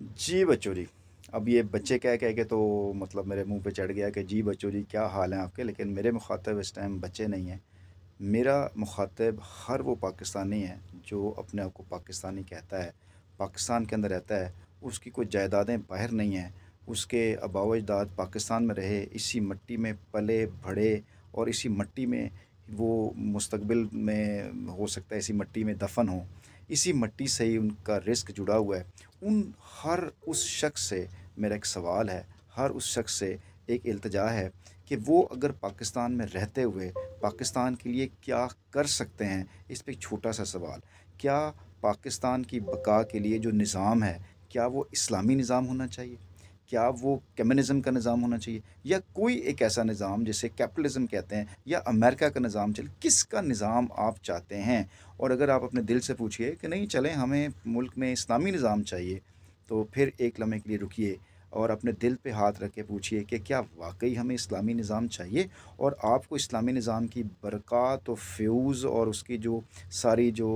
जी बच्चों जी अब ये बच्चे कह कह के तो मतलब मेरे मुँह पे चढ़ गया कि जी बच्चों जी क्या हाल हैं आपके? लेकिन मेरे मुखातब इस टाइम बच्चे नहीं हैं। मेरा मुखातब हर वो पाकिस्तानी है जो अपने आप को पाकिस्तानी कहता है, पाकिस्तान के अंदर रहता है। उसकी कोई जायदादें बाहर नहीं हैं। उसके अबावजदाद पाकिस्तान में रहे, इसी मट्टी में पले, भड़े और इसी मट्टी में वो मुस्तबिल में हो सकता है, इसी मट्टी में दफन हो। इसी मट्टी से ही उनका रिस्क जुड़ा हुआ है। उन हर उस शख्स से मेरा एक सवाल है, हर उस शख्स से एक अल्तजा है कि वो अगर पाकिस्तान में रहते हुए पाकिस्तान के लिए क्या कर सकते हैं, इस पर एक छोटा सा सवाल। क्या पाकिस्तान की बका के लिए जो निज़ाम है, क्या वो इस्लामी निज़ाम होना चाहिए? क्या वो कम्युनिज़म का निज़ाम होना चाहिए? या कोई एक ऐसा निज़ाम जिसे कैपिटलिज़म कहते हैं या अमेरिका का निज़ाम? चले, किसका निज़ाम आप चाहते हैं? और अगर आप अपने दिल से पूछिए कि नहीं, चलें, हमें मुल्क में इस्लामी निज़ाम चाहिए तो फिर एक लम्हे के लिए रुकिए। और अपने दिल पे हाथ रख के पूछिए कि क्या वाकई हमें इस्लामी निज़ाम चाहिए? और आपको इस्लामी निज़ाम की बरक़ात और फ्यूज़ और उसकी जो सारी जो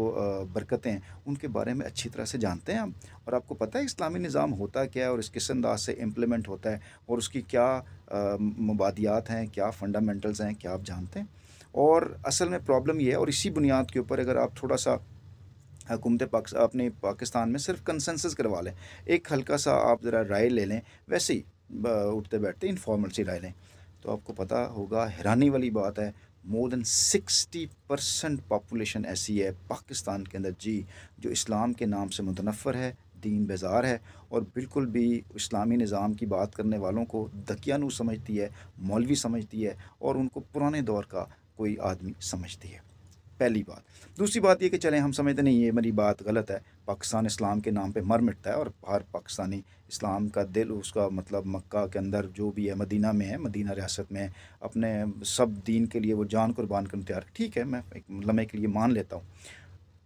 बरकतें उनके बारे में अच्छी तरह से जानते हैं हम और आपको पता है इस्लामी निज़ाम होता क्या है और इस किस अंदाज से इम्प्लीमेंट होता है? और उसकी क्या मबादियात हैं, क्या फ़ंडामेंटल्स हैं, क्या आप जानते हैं? और असल में प्रॉब्लम ये है और इसी बुनियाद के ऊपर अगर आप थोड़ा सा हुकूमत पाक अपने पाकिस्तान में सिर्फ़ कंसेंसस करवा लें। एक हल्का सा आप ज़रा राय ले लें, वैसे ही उठते बैठते इनफॉर्मल सी राय लें। तो आपको पता होगा, हैरानी वाली बात है more than sixty percent population ऐसी है पाकिस्तान के अंदर जी, जो इस्लाम के नाम से मुतनफ़र है, दीन बेजार है, और बिल्कुल भी इस्लामी निज़ाम की बात करने वालों को दकियानू समझती है, मौलवी समझती है, और उनको पुराने दौर का कोई आदमी समझती है। पहली बात। दूसरी बात ये कि चलें, हम समझते नहीं, ये मेरी बात गलत है। पाकिस्तान इस्लाम के नाम पे मर मिटता है और हर पाकिस्तानी इस्लाम का दिल, उसका मतलब मक्का के अंदर जो भी है, मदीना में है, मदीना रियासत में है, अपने सब दीन के लिए वो जान कुर्बान करने तैयार ठीक है, मैं एक लम्हे के लिए मान लेता हूँ।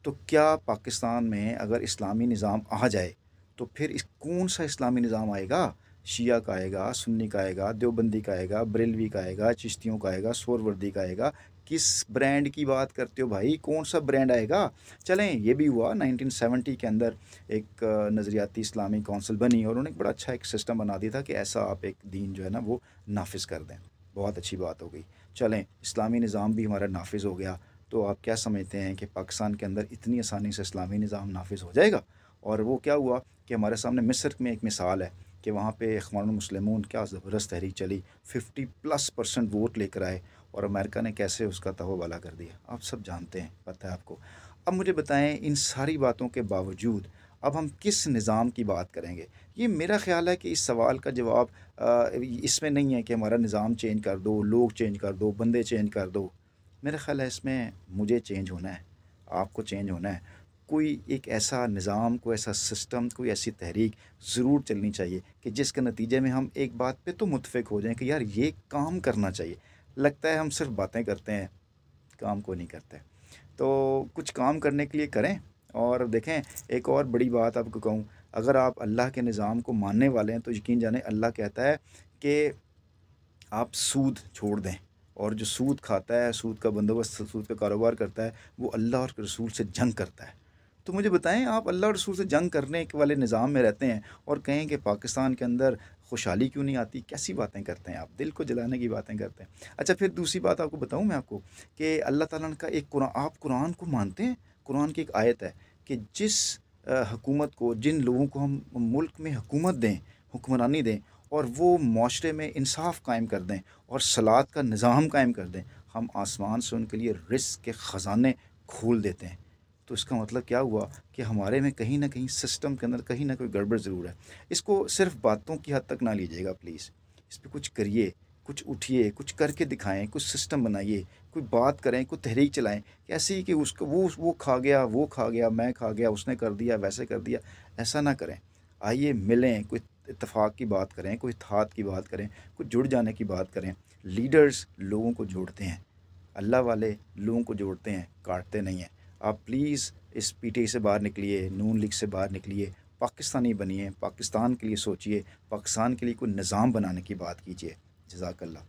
तो क्या पाकिस्तान में अगर इस्लामी निज़ाम आ जाए तो फिर इस कौन सा इस्लामी निज़ाम आएगा? शिया का आएगा, सुन्नी का आएगा, देवबंदी का आएगा, बरेलवी का आएगा, चिश्तियों का आएगा सोरवर्दी का आएगा किस ब्रांड की बात करते हो भाई? कौन सा ब्रांड आएगा? चलें, ये भी हुआ 1970 के अंदर एक नज़रियाती इस्लामी कौंसिल बनी और उन्होंने एक बड़ा अच्छा एक सिस्टम बना दिया था कि ऐसा आप एक दीन जो है ना, वो नाफिज कर दें। बहुत अच्छी बात हो गई। चलें, इस्लामी निज़ाम भी हमारा नाफिज हो गया। तो आप क्या समझते हैं कि पाकिस्तान के अंदर इतनी आसानी से इस्लामी निज़ाम नाफिज हो जाएगा? और वो क्या हुआ कि हमारे सामने मिस्र में एक मिसाल है कि वहाँ पे अखबार मुस्लिमून, क्या ज़बरदस्त तहरीक चली। फिफ्टी प्लस परसेंट वोट लेकर आए और अमेरिका ने कैसे उसका तहोबाला कर दिया? आप सब जानते हैं, पता है आपको। अब मुझे बताएँ, इन सारी बातों के बावजूद, अब हम किस निज़ाम की बात करेंगे? ये मेरा ख्याल है कि इस सवाल का जवाब इसमें नहीं है कि हमारा निज़ाम चेंज कर दो, लोग चेंज कर दो, बंदे चेंज कर दो। मेरा ख्याल है इसमें मुझे चेंज होना है, आपको चेंज होना है। कोई एक ऐसा निज़ाम, कोई ऐसा सिस्टम, कोई ऐसी तहरीक ज़रूर चलनी चाहिए कि जिसके नतीजे में हम एक बात पे तो मुतफ़ हो जाएँ कि यार ये काम करना चाहिए। लगता है हम सिर्फ़ बातें करते हैं, काम को नहीं करते। तो कुछ काम करने के लिए करें और देखें, एक और बड़ी बात आपको कहूँ, अगर आप अल्लाह के निज़ाम को मानने वाले हैं तो यकीन जाने अल्लाह कहता है कि आप सूद छोड़ दें और जो सूद खाता है, सूद का बंदोबस्त, सूद का कारोबार करता है, वो अल्लाह और रसूल से जंग करता है। तो मुझे बताएँ, आप अल्लाह रसूल से जंग करने के वाले निज़ाम में रहते हैं और कहें कि पाकिस्तान के अंदर खुशहाली क्यों नहीं आती? कैसी बातें करते हैं आप? दिल को जलाने की बातें करते हैं। अच्छा फिर दूसरी बात आपको बताऊँ मैं आपको कि अल्लाह ताला का एक कुरान, आप कुरान को मानते हैं? कुरान की एक आयत है कि जिस हुकूमत को, जिन लोगों को हम मुल्क में हुकूमत दें, हुक्मरानी दें और वो माशरे में इंसाफ कायम कर दें और सलाद का निज़ाम कायम कर दें, हम आसमान से उनके लिए रिस्क के ख़जाने खोल देते हैं। तो इसका मतलब क्या हुआ कि हमारे में कहीं ना कहीं सिस्टम के अंदर कहीं ना कोई गड़बड़ ज़रूर है। इसको सिर्फ़ बातों की हद तक ना लीजिएगा प्लीज़ इस पर कुछ करिए, कुछ उठिए, कुछ करके दिखाएँ, कुछ सिस्टम बनाइए, कोई बात करें, कोई तहरीक चलाएँ ऐसे कि उसको, वो वो खा गया, वो खा गया, मैं खा गया, उसने कर दिया, वैसे कर दिया, ऐसा ना करें। आइए मिलें, कोई इतफाक़ की बात करें, कोई थात की बात करें, कुछ जुड़ जाने की बात करें। लीडर्स लोगों को जोड़ते हैं। अल्लाह वाले लोगों को जोड़ते हैं, काटते नहीं हैं। आप प्लीज़ इस पीटीआई से बाहर निकलिए, नून लीग से बाहर निकलिए, पाकिस्तानी बनिए, पाकिस्तान के लिए सोचिए, पाकिस्तान के लिए कोई निज़ाम बनाने की बात कीजिए। जजाकल्ला